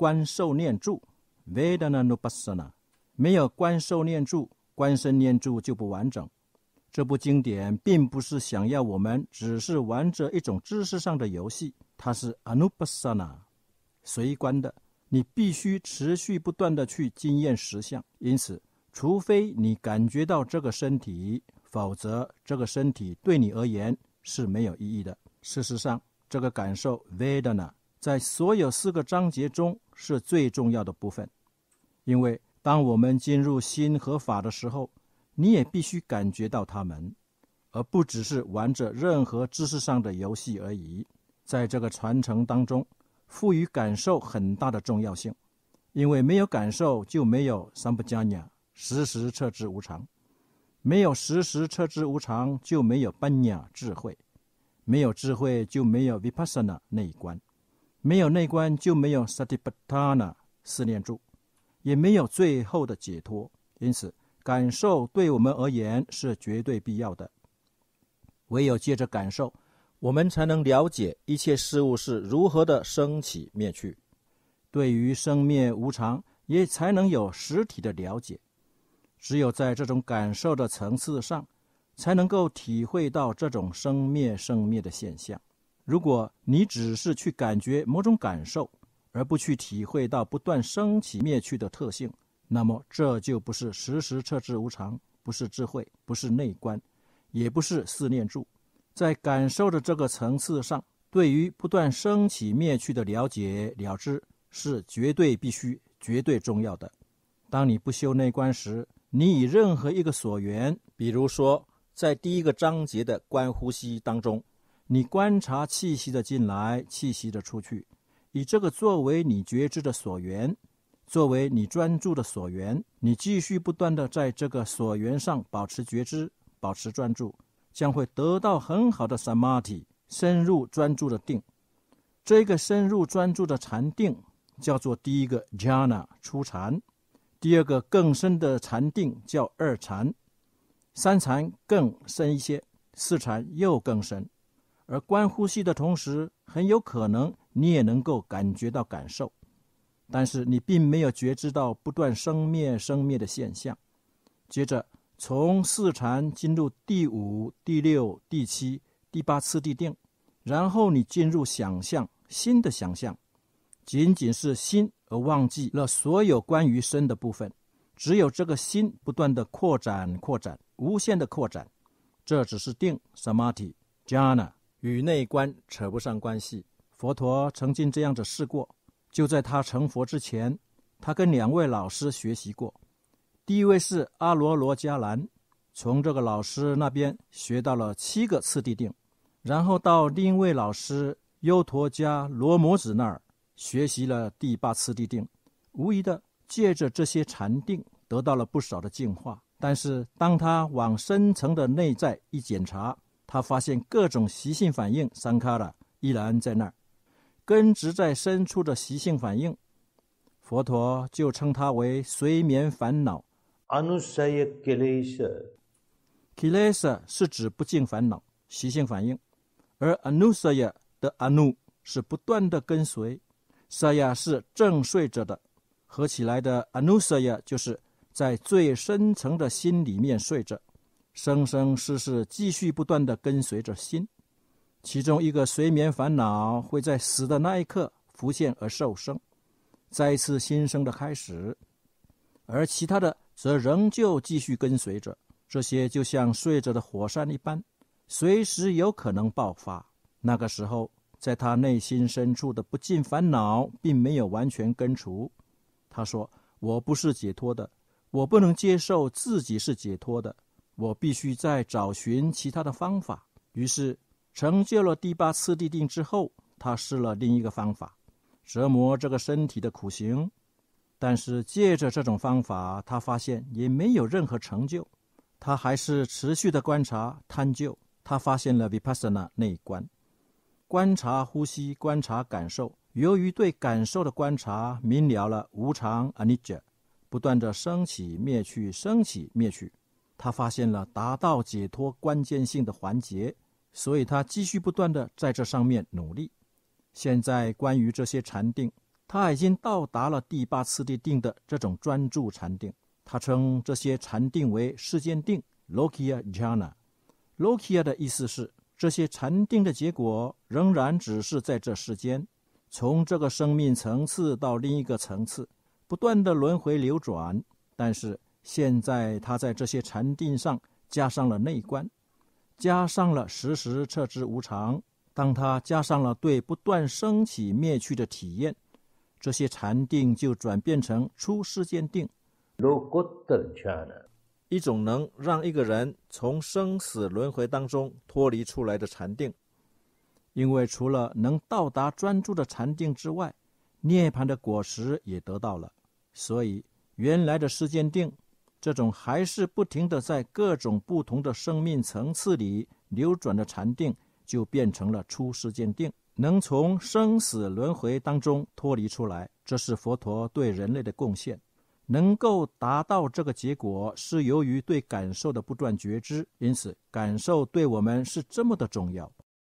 观受念住 （Vedana Nupassana）。没有观受念住、观身念住就不完整。这部经典并不是想要我们只是玩着一种知识上的游戏，它是 Anupassana，随观的。你必须持续不断的去经验实相。因此，除非你感觉到这个身体，否则这个身体对你而言是没有意义的。事实上，这个感受 Vedana 在所有四个章节中是最重要的部分，因为当我们进入心和法的时候。你也必须感觉到他们，而不只是玩着任何知识上的游戏而已。在这个传承当中，赋予感受很大的重要性，因为没有感受就没有三不加尼时时彻知无常；没有时时彻知无常，就没有般若智慧；没有智慧，就没有 vipassana 那一关；没有内观，就没有 satipatthana 四念住，也没有最后的解脱。因此。感受对我们而言是绝对必要的。唯有借着感受，我们才能了解一切事物是如何的升起灭去。对于生灭无常，也才能有实体的了解。只有在这种感受的层次上，才能够体会到这种生灭生灭的现象。如果你只是去感觉某种感受，而不去体会到不断升起灭去的特性，那么这就不是时时彻知无常，不是智慧，不是内观，也不是四念住。在感受的这个层次上，对于不断升起灭去的了解了知，是绝对必须、绝对重要的。当你不修内观时，你以任何一个所缘，比如说在第一个章节的观呼吸当中，你观察气息的进来，气息的出去，以这个作为你觉知的所缘。作为你专注的所缘，你继续不断的在这个所缘上保持觉知、保持专注，将会得到很好的 samadhi 深入专注的定。这个深入专注的禅定叫做第一个 jhana 初禅，第二个更深的禅定叫二禅，三禅更深一些，四禅又更深。而观呼吸的同时，很有可能你也能够感觉到感受。但是你并没有觉知到不断生灭、生灭的现象。接着从四禅进入第五、第六、第七、第八次地定，然后你进入想象新的想象，仅仅是心而忘记了所有关于身的部分。只有这个心不断的扩展、扩展、无限的扩展，这只是定 （samadhi）。jhana 与内观扯不上关系。佛陀曾经这样子试过。就在他成佛之前，他跟两位老师学习过。第一位是阿罗罗迦兰，从这个老师那边学到了七个次第定，然后到另一位老师优陀迦罗摩子那儿学习了第八次第定。无疑的，借着这些禅定得到了不少的净化。但是，当他往深层的内在一检查，他发现各种习性反应三卡拉依然在那儿。根植在深处的习性反应，佛陀就称它为睡眠烦恼。Anusaya kilesa，kilesa 是指不净烦恼习性反应，而 anusaya 的 anu 是不断的跟随，saya 是正睡着的，合起来的 anusaya 就是在最深层的心里面睡着，生生世世继续不断的跟随着心。其中一个睡眠烦恼会在死的那一刻浮现而受生，再次新生的开始，而其他的则仍旧继续跟随着。这些就像睡着的火山一般，随时有可能爆发。那个时候，在他内心深处的不尽烦恼并没有完全根除。他说：“我不是解脱的，我不能接受自己是解脱的，我必须再找寻其他的方法。”于是。成就了第八次地定之后，他试了另一个方法，折磨这个身体的苦行。但是借着这种方法，他发现也没有任何成就。他还是持续的观察探究。他发现了 vipassana 内观，观察呼吸，观察感受。由于对感受的观察明了了无常 anicca，不断的升起灭去，升起灭去，他发现了达到解脱关键性的环节。所以他继续不断的在这上面努力。现在关于这些禅定，他已经到达了第八次的定的这种专注禅定。他称这些禅定为世间定 （Lokiya Jhana）。Lokiya 的意思是，这些禅定的结果仍然只是在这世间，从这个生命层次到另一个层次，不断的轮回流转。但是现在他在这些禅定上加上了内观，加上了时时彻知无常。当他加上了对不断升起灭去的体验，这些禅定就转变成出世间定。一种能让一个人从生死轮回当中脱离出来的禅定，因为除了能到达专注的禅定之外，涅槃的果实也得到了。所以，原来的世间定，这种还是不停的在各种不同的生命层次里流转的禅定，就变成了出世间定，能从生死轮回当中脱离出来。这是佛陀对人类的贡献。能够达到这个结果，是由于对感受的不断觉知，因此感受对我们是这么的重要。